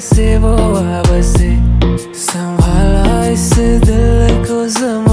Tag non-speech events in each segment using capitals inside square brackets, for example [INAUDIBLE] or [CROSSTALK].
से वो आवाज़ें संभाला इस दिल को जमा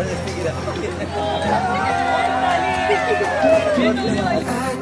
Let's pick it up. [LAUGHS]